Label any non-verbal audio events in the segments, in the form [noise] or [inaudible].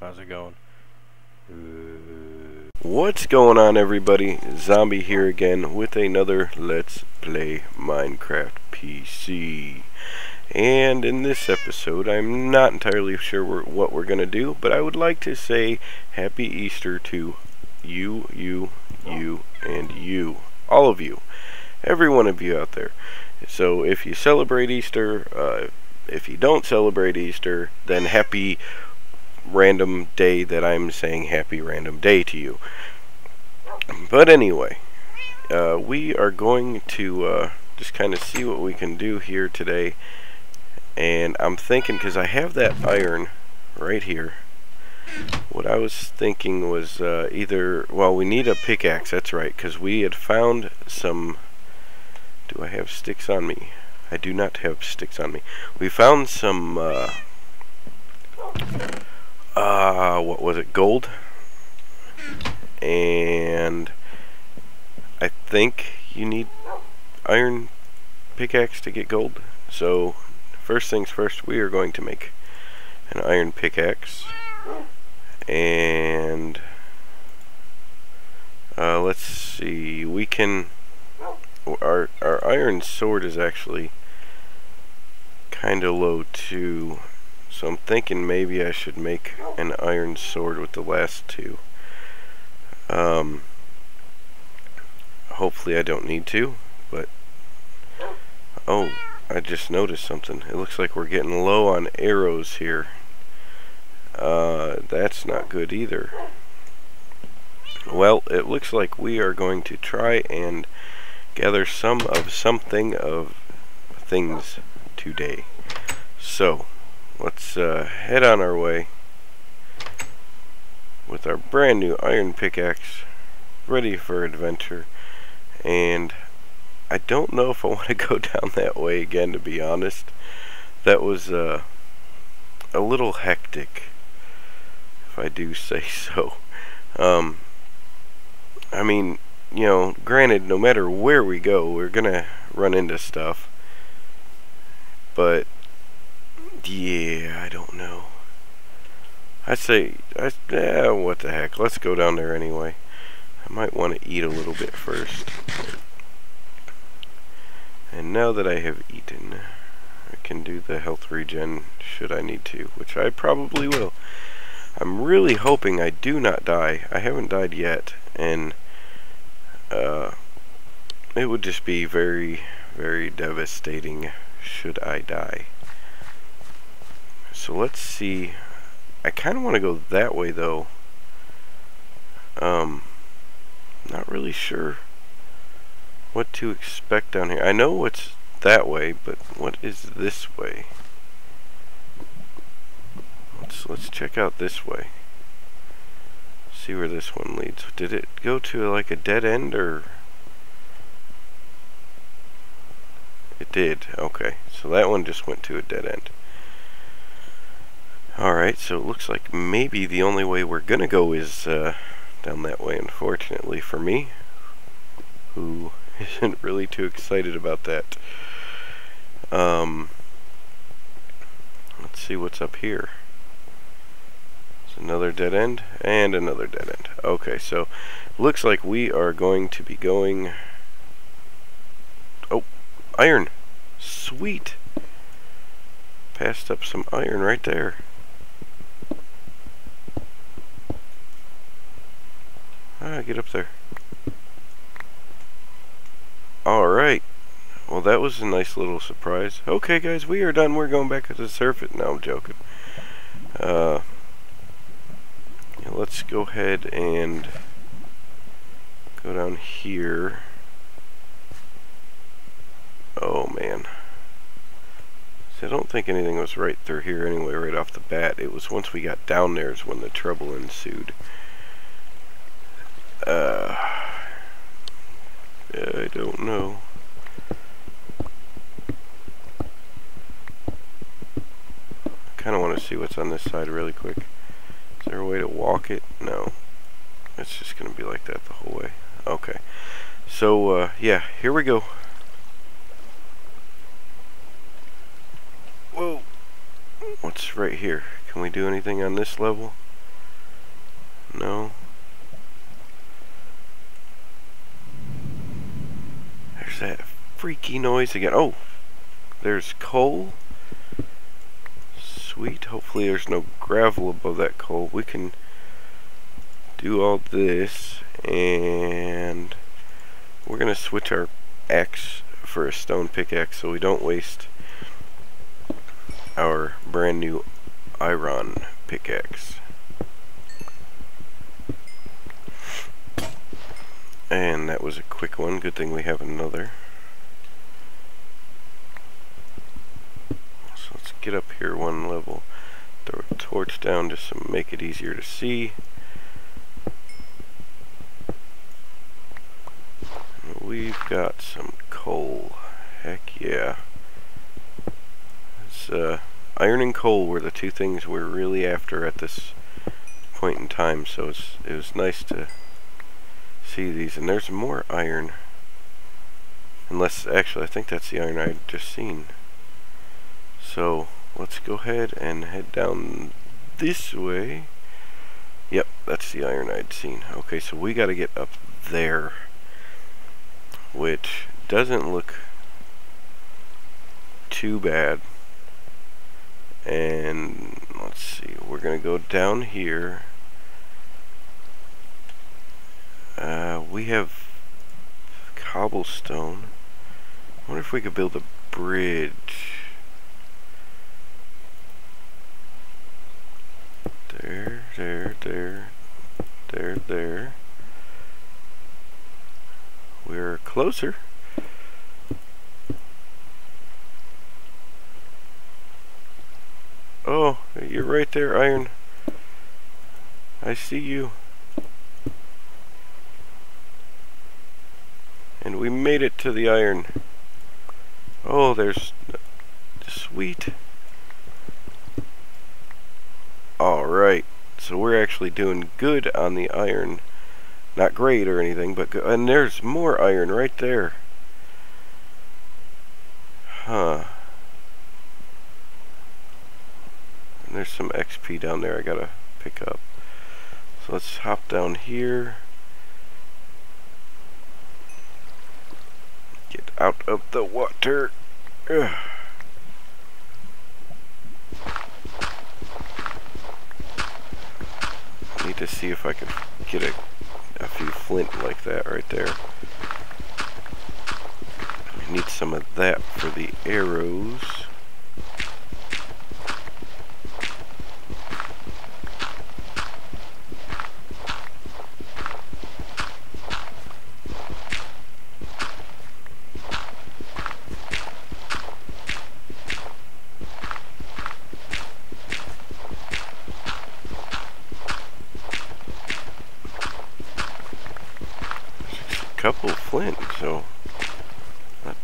How's it going? What's going on everybody? Zombie here again with another Let's Play Minecraft PC. And in this episode, I'm not entirely sure what we're going to do, but I would like to say Happy Easter to you, you, you, and you. All of you. Every one of you out there. So if you celebrate Easter, uh, if you don't celebrate Easter, then happy random day that I'm saying happy random day to you. But anyway, uh, we are going to uh, just kind of see what we can do here today. And I'm thinking, because I have that iron right here, what I was thinking was uh, either, well, we need a pickaxe, that's right, because we had found some, do I have sticks on me? I do not have sticks on me. We found some, uh, uh, what was it, gold? And I think you need iron pickaxe to get gold. So, first things first, we are going to make an iron pickaxe. And uh, let's see, we can, our, our iron sword is actually kind of low too. So I'm thinking maybe I should make an iron sword with the last two. Um, hopefully I don't need to, but... Oh, I just noticed something. It looks like we're getting low on arrows here. Uh, that's not good either. Well, it looks like we are going to try and gather some of something of things today. So, let's uh, head on our way with our brand new iron pickaxe ready for adventure. And I don't know if I [laughs] want to go down that way again to be honest. That was uh, a little hectic if I do [laughs] say so. Um, I mean you know granted no matter where we go we're gonna run into stuff. But yeah, I don't know. I say, I, yeah, what the heck. Let's go down there anyway. I might want to eat a little bit first. And now that I have eaten, I can do the health regen should I need to, which I probably will. I'm really hoping I do not die. I haven't died yet, and uh, it would just be very, very devastating should I die. So let's see. I kind of want to go that way though. Um, not really sure what to expect down here. I know what's that way, but what is this way? Let's let's check out this way. See where this one leads. Did it go to like a dead end or? It did. Okay, so that one just went to a dead end. Alright, so it looks like maybe the only way we're gonna go is uh, down that way, unfortunately for me, who [laughs] isn't really too excited about that. Um, let's see what's up here. It's another dead end, and another dead end. Okay, so looks like we are going to be going... Oh, iron! Sweet! Passed up some iron right there. Ah, get up there. Alright. Well, that was a nice little surprise. Okay, guys, we are done. We're going back to the surface. No, I'm joking. Uh, let's go ahead and go down here. Oh, man. See, I don't think anything was right through here anyway, right off the bat. It was once we got down there is when the trouble ensued. Uh, I don't know. I kind of want to see what's on this side really quick. Is there a way to walk it? No. It's just going to be like that the whole way. Okay. So, uh, yeah, here we go. Whoa. What's right here? Can we do anything on this level? No. That freaky noise again. Oh, there's coal. Sweet. Hopefully there's no gravel above that coal. We can do all this and we're going to switch our axe for a stone pickaxe so we don't waste our brand new iron pickaxe. And that was a quick one. Good thing we have another. So let's get up here one level. Throw a torch down just to make it easier to see. We've got some coal. Heck yeah. It's, uh, iron and coal were the two things we're really after at this point in time, so it's, it was nice to see these. And there's more iron. Unless, actually, I think that's the iron I just seen. So, let's go ahead and head down this way. Yep, that's the iron I'd seen. Okay, so we gotta get up there. Which doesn't look too bad. And let's see, we're gonna go down here. Uh, we have cobblestone. I wonder if we could build a bridge. There, there, there, there, there. We're closer. Oh, you're right there, Iron. I see you. And we made it to the iron. Oh, there's... Sweet. Alright. So we're actually doing good on the iron. Not great or anything, but. And there's more iron right there. Huh. And there's some XP down there I gotta pick up. So let's hop down here. Get out of the water. Ugh. Need to see if I can get a, a few flint like that right there. I need some of that for the arrows. couple flint, so not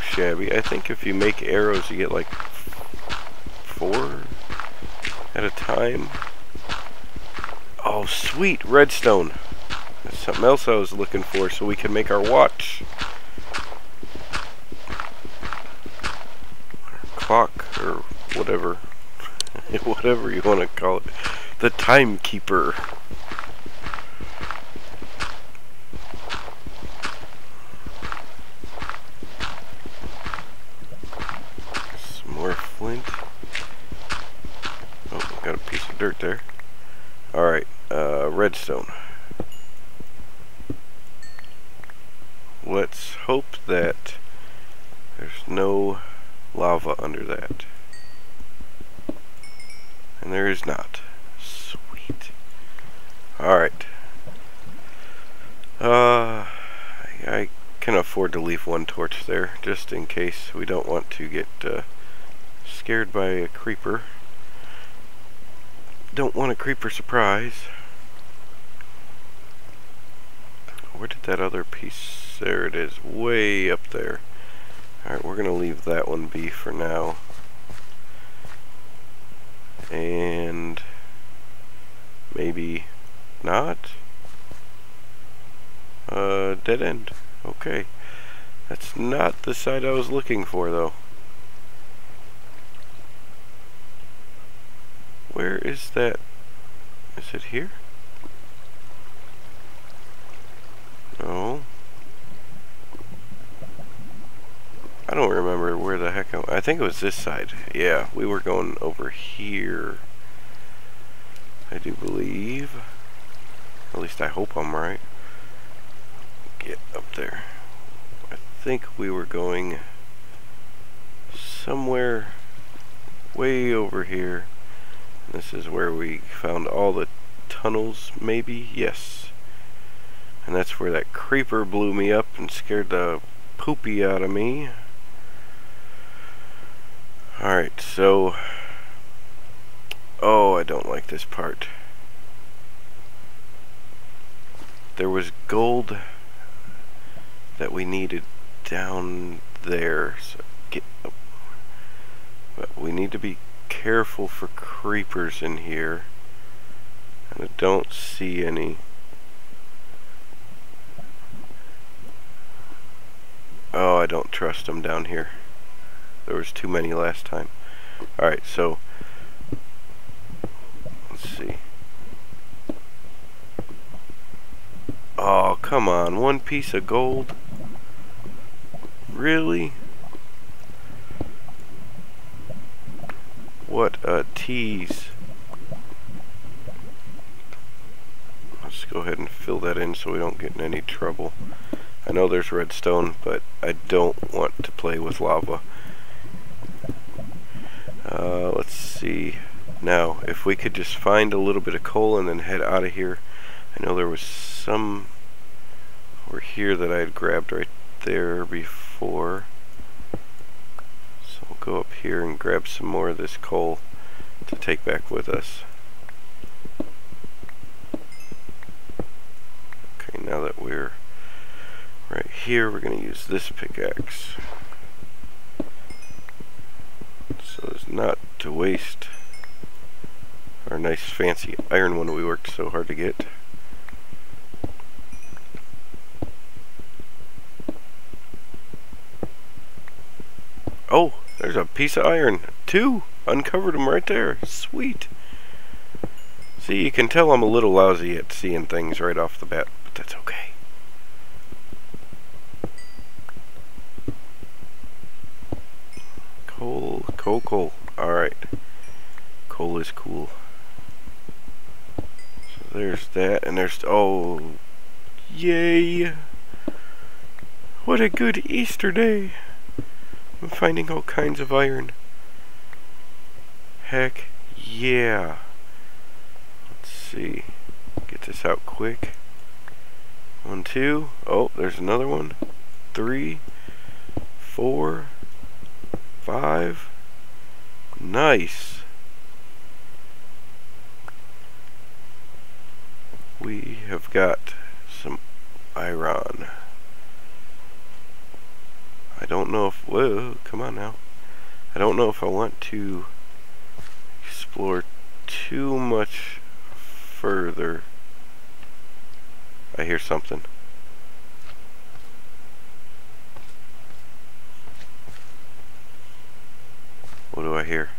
shabby. I think if you make arrows, you get like four at a time. Oh, sweet, redstone. That's something else I was looking for so we can make our watch. clock, or whatever. [laughs] whatever you want to call it. The timekeeper. dirt there. Alright, uh, redstone. Let's hope that there's no lava under that. And there is not. Sweet. Alright. Uh, I can afford to leave one torch there, just in case we don't want to get uh, scared by a creeper don't want a creeper surprise. Where did that other piece? There it is, way up there. Alright, we're going to leave that one be for now. And maybe not. Uh, dead end. Okay. That's not the side I was looking for, though. Where is that? Is it here? No. I don't remember where the heck I, I think it was this side. Yeah, we were going over here. I do believe. At least I hope I'm right. Think we were going somewhere way over here. This is where we found all the tunnels, maybe? Yes. And that's where that creeper blew me up and scared the poopy out of me. Alright, so... Oh, I don't like this part. There was gold that we needed down there. So get up. But we need to be careful for creepers in here. And I don't see any. Oh, I don't trust them down here. There was too many last time. Alright, so let's see. Oh, come on. One piece of gold? Really? What a tease. Let's go ahead and fill that in so we don't get in any trouble. I know there's redstone, but I don't want to play with lava. Uh, let's see. Now, if we could just find a little bit of coal and then head out of here. I know there was some over here that I had grabbed right there before. So we'll go up here and grab some more of this coal to take back with us. Okay, now that we're right here, we're going to use this pickaxe. So as not to waste our nice fancy iron one we worked so hard to get. Oh, there's a piece of iron. Two. Uncovered them right there. Sweet. See, you can tell I'm a little lousy at seeing things right off the bat, but that's okay. Coal, coal, coal. Alright. Coal is cool. So there's that, and there's... Oh, yay! What a good Easter day! I'm finding all kinds of iron. Heck yeah. Let's see. Get this out quick. One, two. Oh, there's another one. Three, four, five. Nice. We have got some iron. I don't know if, whoa, come on now. I don't know if I want to explore too much further. I hear something. What do I hear?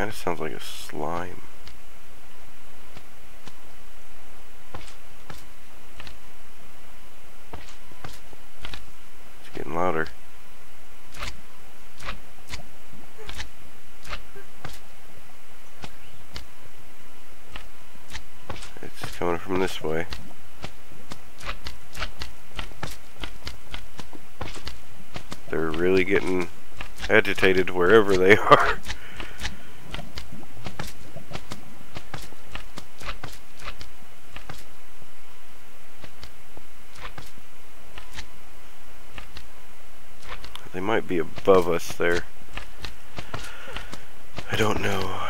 Kind of sounds like a slime. It's getting louder. It's coming from this way. They're really getting agitated wherever they [laughs] are. They might be above us there. I don't know.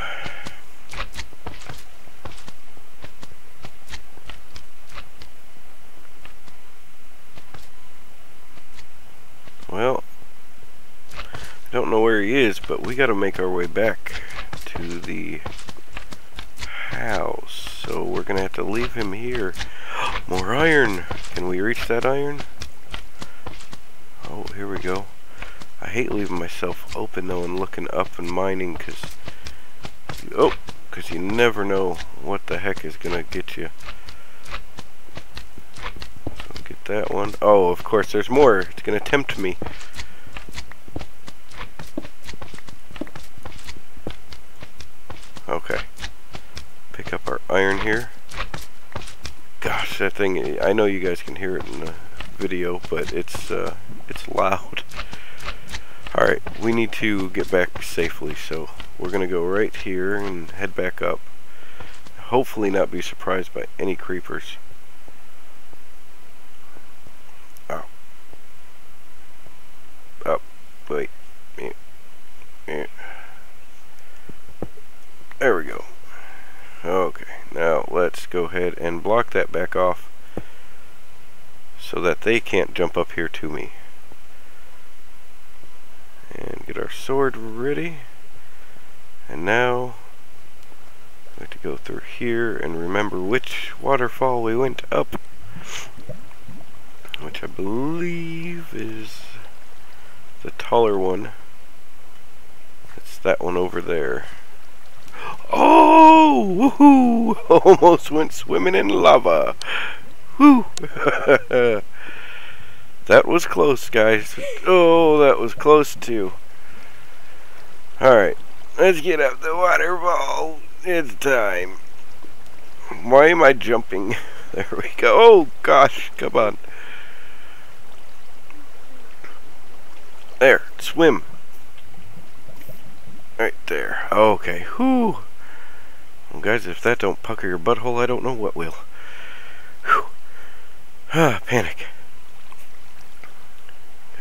Well, I don't know where he is, but we gotta make our way back to the house. So we're gonna have to leave him here. [gasps] More iron! Can we reach that iron? Oh, here we go. I hate leaving myself open though and looking up and mining because... Oh! because you never know what the heck is going to get you. So get that one. Oh, of course, there's more. It's going to tempt me. Okay. Pick up our iron here. Gosh, that thing, I know you guys can hear it in the video, but it's, uh, it's loud. Alright, we need to get back safely, so we're going to go right here and head back up. Hopefully not be surprised by any creepers. Oh. Oh, wait. Eh, eh. There we go. Okay, now let's go ahead and block that back off so that they can't jump up here to me and get our sword ready. And now we have to go through here and remember which waterfall we went up, which I believe is the taller one. It's that one over there. Oh! Woohoo! [laughs] Almost went swimming in lava. Whoo! [laughs] That was close, guys. Oh, that was close, too. Alright, let's get up the waterfall. It's time. Why am I jumping? [laughs] There we go. Oh, gosh, come on. There, swim. Right there. Okay, whew. Well, guys, if that don't pucker your butthole, I don't know what will. Whew. Ah, [sighs] panic.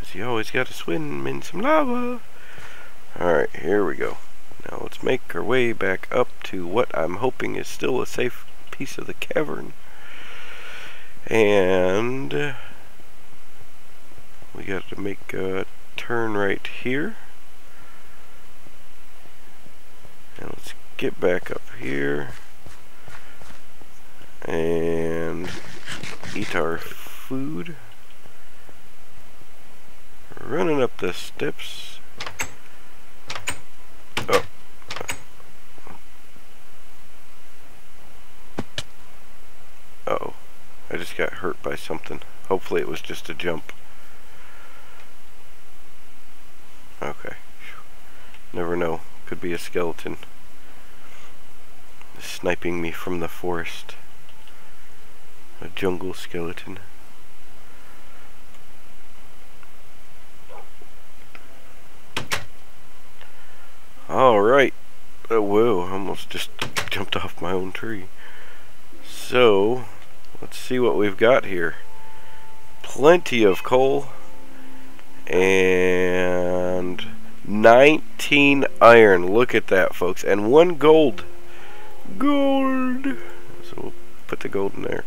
Because you always got to swim in some lava. Alright, here we go. Now let's make our way back up to what I'm hoping is still a safe piece of the cavern. And we got to make a turn right here. And let's get back up here. And eat our food running up the steps. Oh. Uh oh. I just got hurt by something. Hopefully it was just a jump. Okay. Never know. Could be a skeleton. Sniping me from the forest. A jungle skeleton. Alright. Oh, whoa, I almost just jumped off my own tree. So, let's see what we've got here. Plenty of coal. And 19 iron. Look at that, folks. And one gold. Gold. So we'll put the gold in there.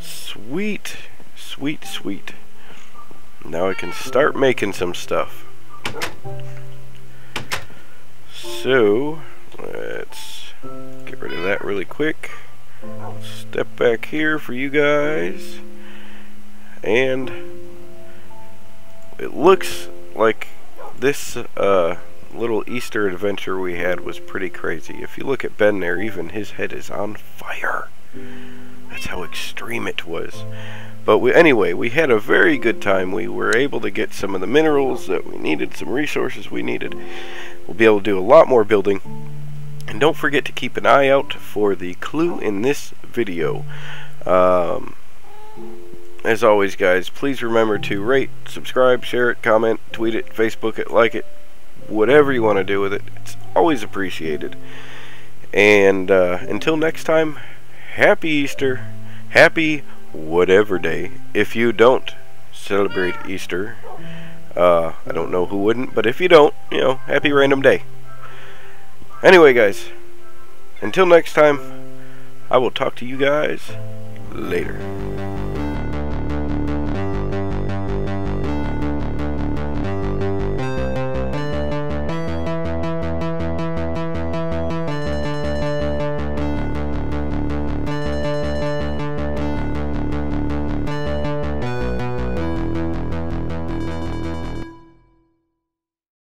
Sweet. Sweet, sweet. Now I can start making some stuff. So, let's get rid of that really quick. Step back here for you guys. And it looks like this uh, little Easter adventure we had was pretty crazy. If you look at Ben there, even his head is on fire. That's how extreme it was. But we, anyway, we had a very good time. We were able to get some of the minerals that we needed, some resources we needed. We'll be able to do a lot more building. And don't forget to keep an eye out for the clue in this video. Um, as always, guys, please remember to rate, subscribe, share it, comment, tweet it, Facebook it, like it, whatever you want to do with it. It's always appreciated. And uh, until next time, happy Easter. Happy whatever day. If you don't celebrate Easter, uh, I don't know who wouldn't, but if you don't, you know, happy random day. Anyway, guys, until next time, I will talk to you guys later.